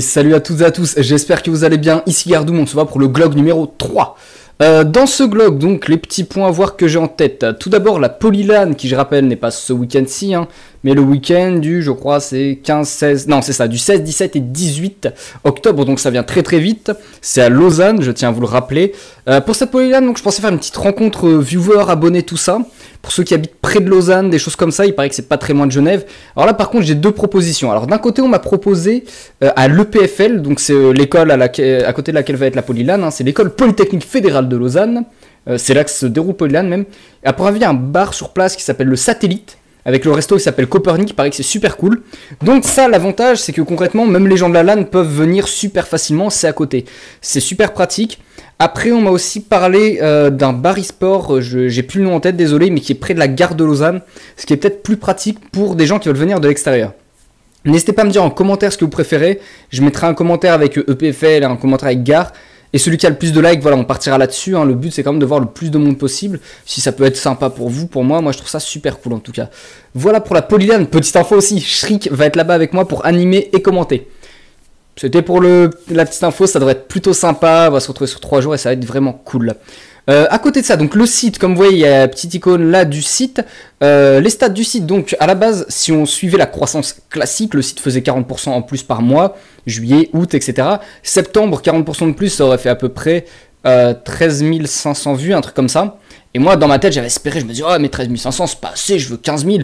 Salut à toutes et à tous, j'espère que vous allez bien. Ici Gardou, on se voit pour le glog numéro 3. Euh, dans ce glog, donc, les petits points à voir que j'ai en tête. Tout d'abord, la Polylan, qui je rappelle n'est pas ce week-end-ci, hein, mais le week-end du, je crois, c'est 15, 16, non, c'est ça, du 16, 17 et 18 octobre, donc ça vient très très vite. C'est à Lausanne, je tiens à vous le rappeler. Euh, pour cette Polylan, donc, je pensais faire une petite rencontre euh, viewer, abonné, tout ça. Pour ceux qui habitent près de Lausanne, des choses comme ça, il paraît que c'est pas très loin de Genève. Alors là, par contre, j'ai deux propositions. Alors d'un côté, on m'a proposé à l'EPFL, donc c'est l'école à, côté de laquelle va être la Polylan, hein, c'est l'école Polytechnique Fédérale de Lausanne. c'est là que se déroule Polylan même. Et après, il y a un bar sur place qui s'appelle le Satellite avec le resto qui s'appelle Copernic, il paraît que c'est super cool. Donc ça, l'avantage, c'est que concrètement, même les gens de la LAN peuvent venir super facilement, c'est à côté. C'est super pratique. Après, on m'a aussi parlé euh, d'un bar e-sport, euh, j'ai plus le nom en tête, désolé, mais qui est près de la gare de Lausanne, ce qui est peut-être plus pratique pour des gens qui veulent venir de l'extérieur. N'hésitez pas à me dire en commentaire ce que vous préférez. Je mettrai un commentaire avec EPFL un commentaire avec Gare. Et celui qui a le plus de likes, voilà, on partira là-dessus. Hein. Le but, c'est quand même de voir le plus de monde possible. Si ça peut être sympa pour vous, pour moi, moi, je trouve ça super cool en tout cas. Voilà pour la Polylan. Petite info aussi, Shriek va être là-bas avec moi pour animer et commenter. C'était pour le, la petite info, ça devrait être plutôt sympa. On va se retrouver sur 3 jours et ça va être vraiment cool. Euh, à côté de ça, donc le site, comme vous voyez, il y a la petite icône là du site. Euh, les stats du site, donc à la base, si on suivait la croissance classique, le site faisait 40% en plus par mois, juillet, août, etc. Septembre, 40% de plus, ça aurait fait à peu près 13 euh, 500 vues, un truc comme ça. Et moi, dans ma tête, j'avais espéré, je me disais, oh, mais 13 500, c'est pas assez, je veux 15 000.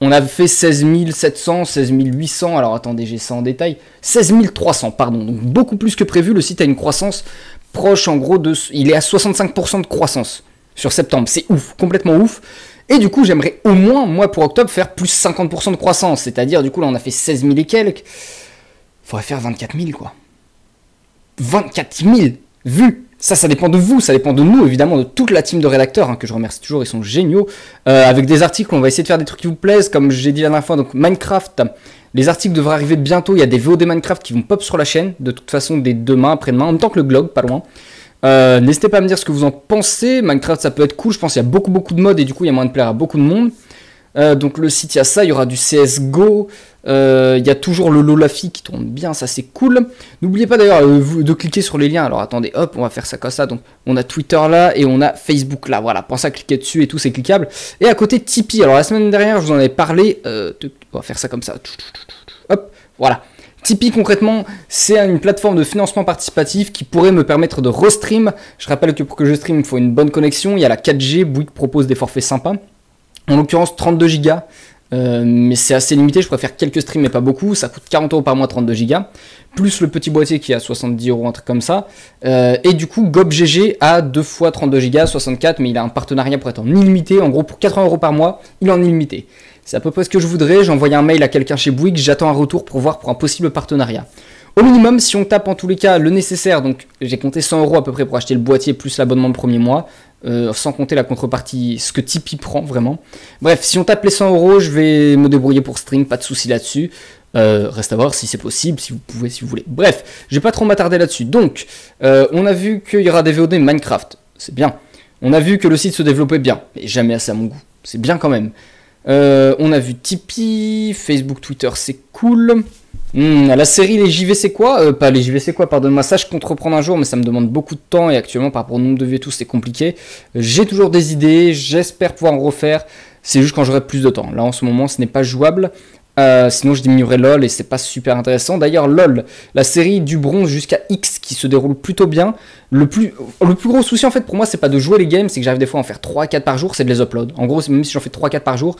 On avait fait 16 700, 16 800, alors attendez, j'ai ça en détail. 16 300, pardon, donc beaucoup plus que prévu. Le site a une croissance proche en gros de... Il est à 65% de croissance sur septembre. C'est ouf, complètement ouf. Et du coup, j'aimerais au moins, moi, pour octobre, faire plus 50% de croissance. C'est-à-dire, du coup, là, on a fait 16 000 et quelques. Faudrait faire 24 000, quoi. 24 000 vues ça, ça dépend de vous, ça dépend de nous, évidemment, de toute la team de rédacteurs, hein, que je remercie toujours, ils sont géniaux. Euh, avec des articles, on va essayer de faire des trucs qui vous plaisent, comme j'ai dit la dernière fois, donc Minecraft, les articles devraient arriver bientôt, il y a des VOD Minecraft qui vont pop sur la chaîne, de toute façon, dès demain, après-demain, en même temps que le blog, pas loin. Euh, n'hésitez pas à me dire ce que vous en pensez, Minecraft ça peut être cool, je pense qu'il y a beaucoup beaucoup de modes et du coup il y a moyen de plaire à beaucoup de monde. Euh, donc le site, il y a ça, il y aura du CSGO, euh, il y a toujours le Lolafi qui tourne bien, ça c'est cool. N'oubliez pas d'ailleurs euh, de cliquer sur les liens. Alors attendez, hop, on va faire ça comme ça. Donc on a Twitter là et on a Facebook là. Voilà, pensez à cliquer dessus et tout, c'est cliquable. Et à côté Tipeee. Alors la semaine dernière, je vous en avais parlé. on va faire ça comme ça. Hop, voilà. Tipeee concrètement, c'est une plateforme de financement participatif qui pourrait me permettre de restream. Je rappelle que pour que je stream, il faut une bonne connexion. Il y a la 4G, Bouygues propose des forfaits sympas. En l'occurrence 32 Go, euh, mais c'est assez limité, je préfère quelques streams mais pas beaucoup, ça coûte 40 euros par mois 32 Go, plus le petit boîtier qui est à 70 euros, un truc comme ça, euh, et du coup GobGG a 2 fois 32 Go, 64, mais il a un partenariat pour être en illimité, en gros pour 80 euros par mois, il est en illimité. C'est à peu près ce que je voudrais, j'ai envoyé un mail à quelqu'un chez Bouygues, j'attends un retour pour voir pour un possible partenariat. Au minimum, si on tape en tous les cas le nécessaire, donc j'ai compté 100 euros à peu près pour acheter le boîtier plus l'abonnement le premier mois, euh, sans compter la contrepartie, ce que Tipeee prend vraiment. Bref, si on tape les 100 euros, je vais me débrouiller pour stream, pas de souci là-dessus. Euh, reste à voir si c'est possible, si vous pouvez, si vous voulez. Bref, je vais pas trop m'attarder là-dessus. Donc, euh, on a vu qu'il y aura des VOD Minecraft, c'est bien. On a vu que le site se développait bien, mais jamais assez à mon goût. C'est bien quand même. on a vu Tipeee, Facebook, Twitter, c'est cool. Hmm, la série Les JV c'est quoi? Euh, Pas les JV c'est quoi, pardonne-moi, ça je compte reprendre un jour, mais ça me demande beaucoup de temps et actuellement par rapport au nombre de vues et tout c'est compliqué. J'ai toujours des idées, j'espère pouvoir en refaire, c'est juste quand j'aurai plus de temps. Là en ce moment ce n'est pas jouable, euh, sinon je diminuerai LOL et c'est pas super intéressant. D'ailleurs LOL, la série du bronze jusqu'à X qui se déroule plutôt bien. Le plus, le plus gros souci en fait pour moi c'est pas de jouer les games, c'est que j'arrive des fois à en faire 3-4 par jour, c'est de les upload. En gros même si j'en fais 3-4 par jour,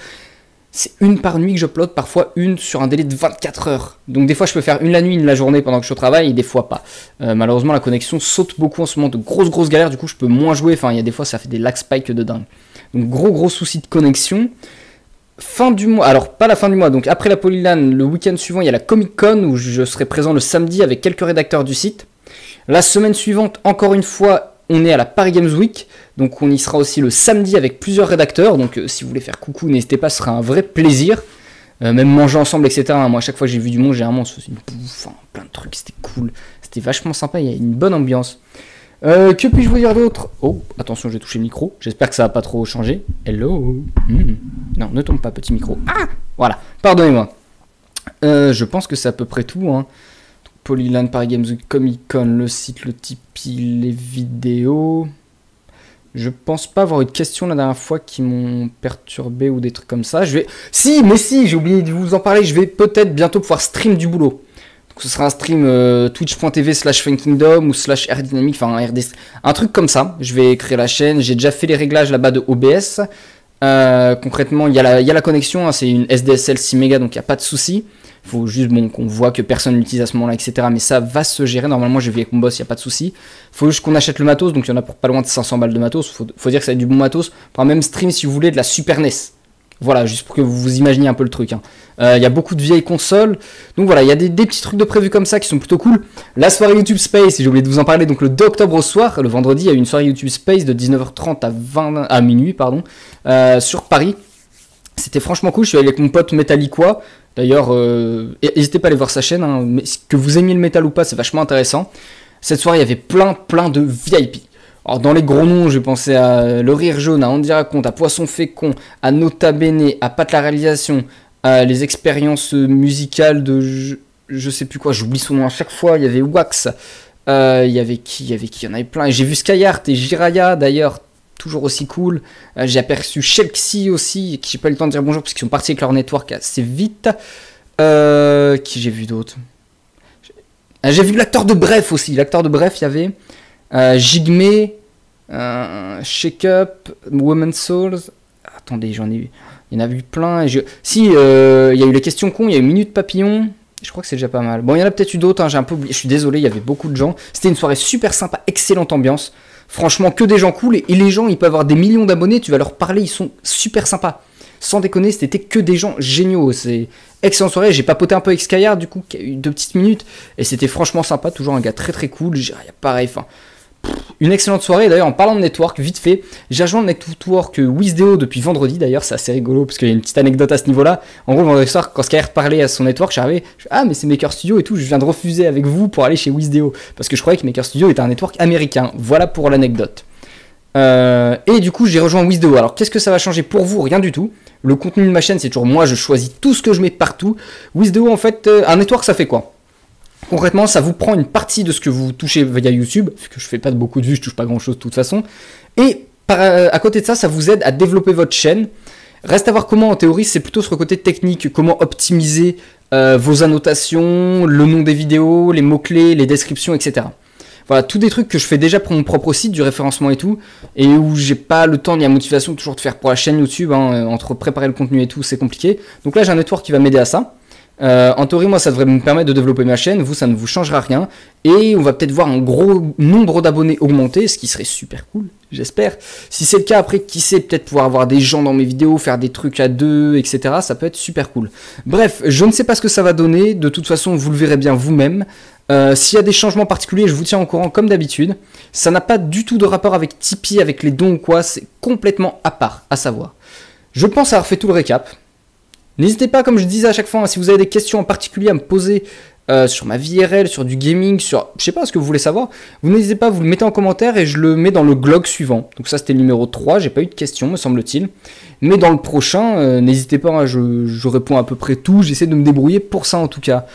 c'est une par nuit que j'upload, parfois une sur un délai de 24 heures. Donc des fois je peux faire une la nuit, une la journée pendant que je suis au travail, et des fois pas. Euh, malheureusement la connexion saute beaucoup en ce moment, de grosses grosses galères, du coup je peux moins jouer, enfin il y a des fois ça fait des lag spikes de dingue. Donc gros gros souci de connexion. Fin du mois, alors pas la fin du mois, donc après la Polylan, le week-end suivant il y a la Comic Con où je serai présent le samedi avec quelques rédacteurs du site. La semaine suivante, encore une fois, on est à la Paris Games Week, donc on y sera aussi le samedi avec plusieurs rédacteurs. Donc euh, si vous voulez faire coucou, n'hésitez pas, ce sera un vrai plaisir. Euh, même manger ensemble, etc. Moi, à chaque fois que j'ai vu du monde, généralement, on se faisait une bouffe, plein de trucs, c'était cool. C'était vachement sympa, il y a une bonne ambiance. Euh, que puis-je vous dire d'autre? Oh, attention, j'ai touché le micro. J'espère que ça va pas trop changer. Hello hmm. Non, ne tombe pas, petit micro. Ah Voilà, pardonnez-moi. je pense que c'est à peu près tout. Hein. Polyland, Paris Games Comic Con, le site, le Tipeee, les vidéos. Je pense pas avoir eu de questions la dernière fois qui m'ont perturbé ou des trucs comme ça. Je vais. Si, mais si, j'ai oublié de vous en parler. Je vais peut-être bientôt pouvoir stream du boulot. Ce sera un stream euh, twitch.tv slash Kingdom ou slash Dynamic, enfin un RD. Un truc comme ça. Je vais créer la chaîne. J'ai déjà fait les réglages là-bas de OBS. Euh, concrètement, il y, a la connexion. Hein, c'est une SDSL 6 mégas, donc il n'y a pas de souci. Il faut juste bon, qu'on voit que personne l'utilise à ce moment-là, etc. Mais ça va se gérer. Normalement, j'ai vu avec mon boss, il n'y a pas de souci. Faut juste qu'on achète le matos. Donc, il y en a pour pas loin de 500 balles de matos. Il faut, dire que ça du bon matos. Pour un même stream, si vous voulez, de la Super NES. Voilà, juste pour que vous vous imaginiez un peu le truc. Hein. Euh, il y a beaucoup de vieilles consoles. Donc voilà, il y a des, petits trucs de prévu comme ça qui sont plutôt cool. La soirée YouTube Space, j'ai oublié de vous en parler, donc le 2 octobre au soir, le vendredi, il y a eu une soirée YouTube Space de 19h30 à, 20, à minuit pardon, euh, sur Paris. C'était franchement cool, je suis allé avec mon pote Metallicois. D'ailleurs, euh, n'hésitez pas à aller voir sa chaîne, hein, que vous aimiez le métal ou pas, c'est vachement intéressant. Cette soirée, il y avait plein, plein de VIP. Alors, dans les gros noms, j'ai pensé à Le Rire Jaune, à Andy Raconte, à Poisson Fécond, à Nota Bene, à Pat la Réalisation, à les expériences musicales de je, sais plus quoi, j'oublie son nom à chaque fois. Il y avait Wax, euh, il y avait qui Il y en avait plein. J'ai vu Skyheart et Jiraya d'ailleurs, toujours aussi cool. Euh, j'ai aperçu Shelksy aussi, qui j'ai pas eu le temps de dire bonjour parce qu'ils sont partis avec leur network assez vite. Euh, qui j'ai vu d'autres? Euh, J'ai vu l'acteur de Bref aussi. L'acteur de Bref, il y avait euh, Jigme, Shake Up, Women's Souls. Attendez, j'en ai vu. Il y en a vu plein. Si, il y a eu les questions cons, il y a eu Minute Papillon. Je crois que c'est déjà pas mal. Bon, il y en a peut-être eu d'autres, hein, j'ai un peu oublié. Je suis désolé, il y avait beaucoup de gens. C'était une soirée super sympa, excellente ambiance. Franchement, que des gens cool. Et, les gens, ils peuvent avoir des millions d'abonnés. Tu vas leur parler, ils sont super sympas. Sans déconner, c'était que des gens géniaux. C'est excellente soirée. J'ai papoté un peu avec Skyard, du coup, qui a eu deux petites minutes. Et c'était franchement sympa. Toujours un gars très très cool. Pareil. Enfin, une excellente soirée. D'ailleurs, en parlant de network, vite fait, j'ai rejoint le network Wizdeo depuis vendredi. D'ailleurs, c'est assez rigolo parce qu'il y a une petite anecdote à ce niveau-là. En gros, vendredi soir, quand Skyr parlait à son network, j'arrivais, ah, mais c'est Maker Studio et tout. Je viens de refuser avec vous pour aller chez Wizdeo parce que je croyais que Maker Studio était un network américain. Voilà pour l'anecdote. Euh, et du coup, j'ai rejoint Wizdeo. Alors, qu'est-ce que ça va changer pour vous? Rien du tout. Le contenu de ma chaîne, c'est toujours moi, je choisis tout ce que je mets partout. Wizdeo, en fait, euh, un network, ça fait quoi? Concrètement, ça vous prend une partie de ce que vous touchez via YouTube, vu que je fais pas beaucoup de vues, je touche pas grand chose de toute façon. Et euh, à côté de ça, ça vous aide à développer votre chaîne. Reste à voir comment, en théorie, c'est plutôt sur le côté technique, comment optimiser euh, vos annotations, le nom des vidéos, les mots-clés, les descriptions, etc. Voilà, tous des trucs que je fais déjà pour mon propre site, du référencement et tout, et où j'ai pas le temps ni la motivation toujours de faire pour la chaîne YouTube, hein, entre préparer le contenu et tout, c'est compliqué. Donc là, j'ai un network qui va m'aider à ça. Euh, en théorie, moi, ça devrait me permettre de développer ma chaîne. Vous, ça ne vous changera rien. Et on va peut-être voir un gros nombre d'abonnés augmenter, ce qui serait super cool, j'espère. Si c'est le cas, après, qui sait, peut-être pouvoir avoir des gens dans mes vidéos, faire des trucs à deux, etc. Ça peut être super cool. Bref, je ne sais pas ce que ça va donner. De toute façon, vous le verrez bien vous-même. Euh, s'il y a des changements particuliers, je vous tiens au courant comme d'habitude. Ça n'a pas du tout de rapport avec Tipeee, avec les dons ou quoi. C'est complètement à part, à savoir. Je pense avoir fait tout le récap. N'hésitez pas, comme je disais à chaque fois, hein, si vous avez des questions en particulier à me poser euh, sur ma vie RL, sur du gaming, sur je sais pas ce que vous voulez savoir, vous n'hésitez pas, vous le mettez en commentaire et je le mets dans le blog suivant. Donc ça c'était le numéro 3, j'ai pas eu de questions me semble-t-il. Mais dans le prochain, euh, n'hésitez pas, hein, je, réponds à peu près tout, j'essaie de me débrouiller pour ça en tout cas.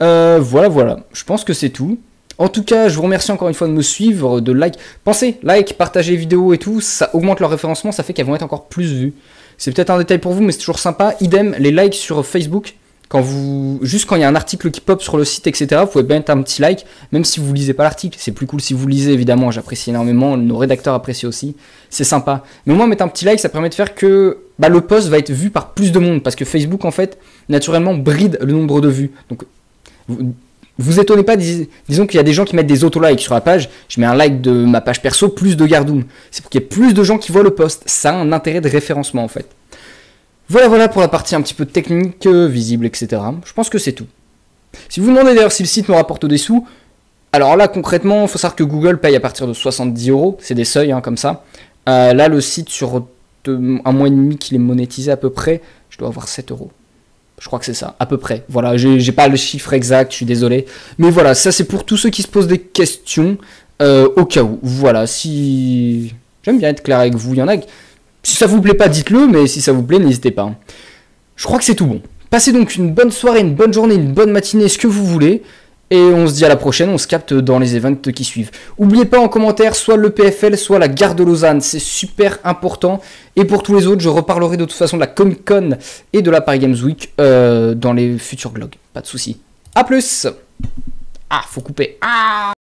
Euh, voilà, voilà, je pense que c'est tout. En tout cas, je vous remercie encore une fois de me suivre, de like. Pensez, like, partagez les vidéos et tout, ça augmente leur référencement, ça fait qu'elles vont être encore plus vues. C'est peut-être un détail pour vous, mais c'est toujours sympa. Idem, les likes sur Facebook. Quand vous, juste quand il y a un article qui pop sur le site, etc., vous pouvez mettre un petit like, même si vous lisez pas l'article. C'est plus cool si vous lisez, évidemment. J'apprécie énormément. Nos rédacteurs apprécient aussi. C'est sympa. Mais au moins, mettre un petit like, ça permet de faire que bah, le post va être vu par plus de monde. Parce que Facebook, en fait, naturellement, bride le nombre de vues. Donc, vous étonnez pas, disons qu'il y a des gens qui mettent des auto-likes sur la page, je mets un like de ma page perso, plus de Gardoum. C'est pour qu'il y ait plus de gens qui voient le post. Ça a un intérêt de référencement en fait. Voilà, voilà pour la partie un petit peu technique, euh, visible, etc. Je pense que c'est tout. Si vous demandez d'ailleurs si le site me rapporte des sous, alors là concrètement, il faut savoir que Google paye à partir de 70 euros, c'est des seuils hein, comme ça. Euh, là, le site sur un mois et demi qu'il est monétisé à peu près, je dois avoir 7 euros. Je crois que c'est ça, à peu près. Voilà, j'ai pas le chiffre exact, je suis désolé. Mais voilà, ça c'est pour tous ceux qui se posent des questions, euh, au cas où. Voilà, si... J'aime bien être clair avec vous, il y en a... Si ça vous plaît pas, dites-le, mais si ça vous plaît, n'hésitez pas. Je crois que c'est tout bon. Passez donc une bonne soirée, une bonne journée, une bonne matinée, ce que vous voulez. Et on se dit à la prochaine, on se capte dans les events qui suivent. Oubliez pas en commentaire soit le PFL, soit la gare de Lausanne, c'est super important. Et pour tous les autres, je reparlerai de toute façon de la Comic Con et de la Paris Games Week euh, dans les futurs vlogs. Pas de soucis. A plus Ah, faut couper. Ah